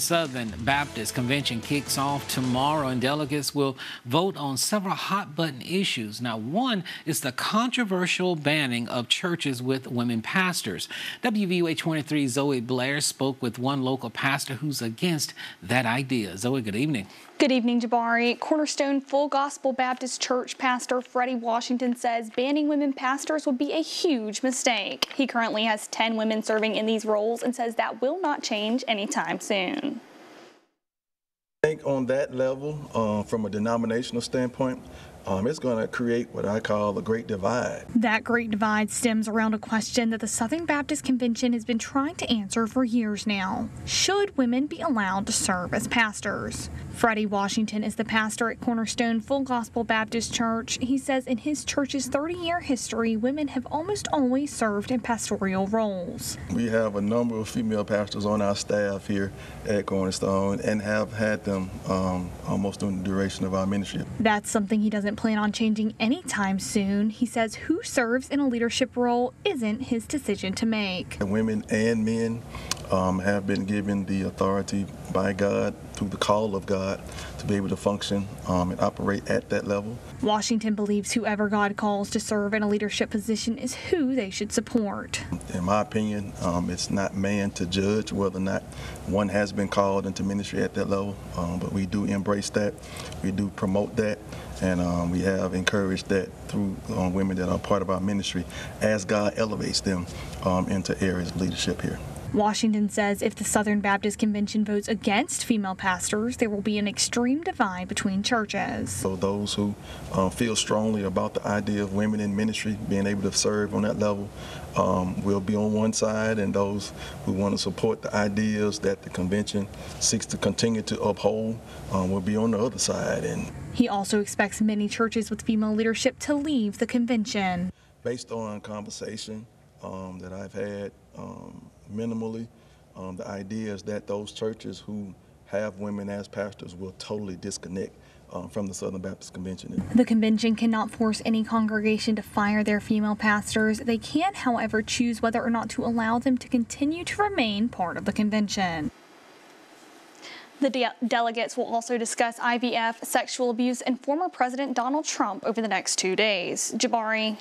Southern Baptist Convention kicks off tomorrow, and delegates will vote on several hot button issues. Now, one is the controversial banning of churches with women pastors. WVUA 23 Zoe Blair spoke with one local pastor who's against that idea. Zoe, good evening. Good evening, Jabari. Cornerstone Full Gospel Baptist Church pastor Freddie Washington says banning women pastors would be a huge mistake. He currently has 10 women serving in these roles and says that will not change anytime soon. I think on that level, uh, from a denominational standpoint, um, it's going to create what I call the Great Divide. That Great Divide stems around a question that the Southern Baptist Convention has been trying to answer for years now. Should women be allowed to serve as pastors? Freddie Washington is the pastor at Cornerstone Full Gospel Baptist Church. He says in his church's 30 year history, women have almost always served in pastoral roles. We have a number of female pastors on our staff here at Cornerstone and have had them um, almost during the duration of our ministry. That's something he doesn't doesn't plan on changing anytime soon. He says who serves in a leadership role isn't his decision to make. Women and men um, have been given the authority by God through the call of God to be able to function um, and operate at that level. Washington believes whoever God calls to serve in a leadership position is who they should support. In my opinion, um, it's not man to judge whether or not one has been called into ministry at that level, um, but we do embrace that, we do promote that, and um, we have encouraged that through um, women that are part of our ministry as God elevates them um, into areas of leadership here. Washington says if the Southern Baptist Convention votes against female pastors, there will be an extreme divide between churches. So those who uh, feel strongly about the idea of women in ministry being able to serve on that level um, will be on one side, and those who want to support the ideas that the convention seeks to continue to uphold um, will be on the other side. And he also expects many churches with female leadership to leave the convention. Based on conversation um, that I've had um, minimally. Um, the idea is that those churches who have women as pastors will totally disconnect um, from the Southern Baptist Convention. The convention cannot force any congregation to fire their female pastors. They can, however, choose whether or not to allow them to continue to remain part of the convention. The de delegates will also discuss IVF, sexual abuse, and former President Donald Trump over the next two days. Jabari.